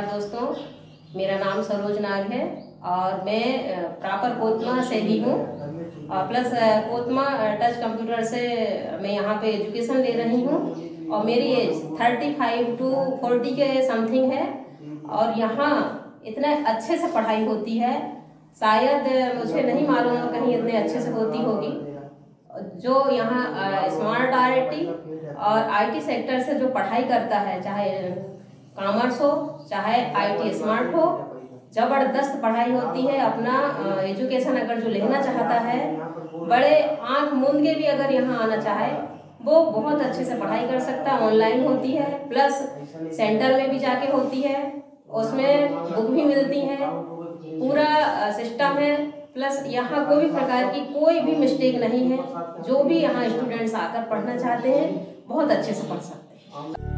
नाम सरोज नाग है और मैं प्रॉपर कोतमा से ही हूँ। प्लस कोतमा टच कंप्यूटर से मैं यहाँ पे एजुकेशन ले रही हूँ और मेरी age thirty five to forty के समथिंग है और यहाँ इतने अच्छे से पढ़ाई होती है। शायद मुझे नहीं मालूम कहीं इतने अच्छे से होती होगी। जो यहाँ स्मार्ट आईटी और आईटी सेक्टर से जो पढ़ाई करता है, चाहे कॉमर्स हो, चाहे आईटी स्मार्ट हो, ज़बरदस्त पढ़ाई होती है, अपना एजुकेशन अगर जो लेना चाहता है, बड़े आँख मूंद के भी अगर यहाँ आना चाहे, वो बहुत अच्छे से पढ़ाई कर सकता है ऑनलाइन होती है प्लस सेंटर में भी जाके होती है, उसमें बुक भी मिलती है, पूरा सिस्टम है प्लस यहाँ कोई भी प्रकार की कोई भी मिस्टेक नहीं है, जो भी यहाँ स्टूडेंट्स आकर पढ़ना चाहते हैं, बहुत अच्छे से पढ़ सकते हैं।